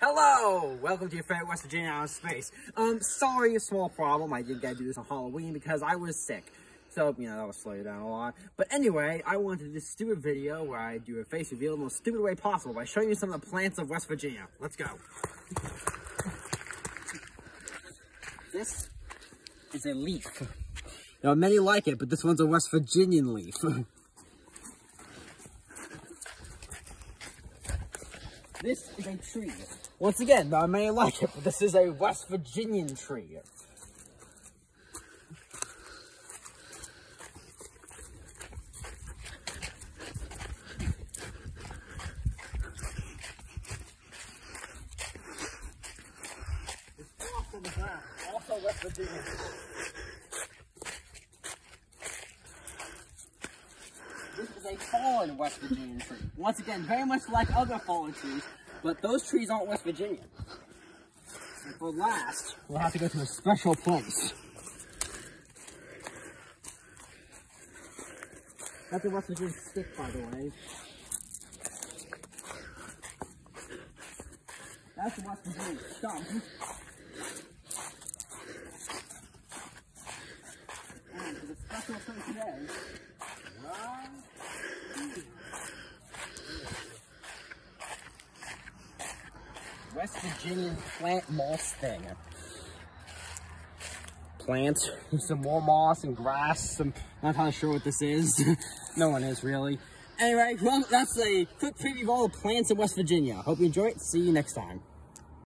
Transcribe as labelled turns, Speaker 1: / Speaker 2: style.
Speaker 1: Hello! Welcome to your favorite West Virginia out of space. Um, sorry, a small problem. I did gotta do this on Halloween because I was sick. So, you know, that will slow you down a lot. But anyway, I wanted to do this stupid video where I do a face reveal the most stupid way possible by showing you some of the plants of West Virginia. Let's go. This is a leaf. Now, many like it, but this one's a West Virginian leaf. this is a tree. Once again, I may like it, but this is a West Virginian tree. Also West Virginia. This is a fallen West Virginia tree. Once again, very much like other fallen trees, but those trees aren't West Virginia. And for last, we'll have to go to a special place. That's a West Virginia stick, by the way. That's a West Virginia stump. And for the special for today, right here. West Virginian plant moss thing. Plant, some more moss and grass. Some, not entirely sure what this is. no one is really. Anyway, well, that's a quick preview of all the plants in West Virginia. Hope you enjoy it. See you next time.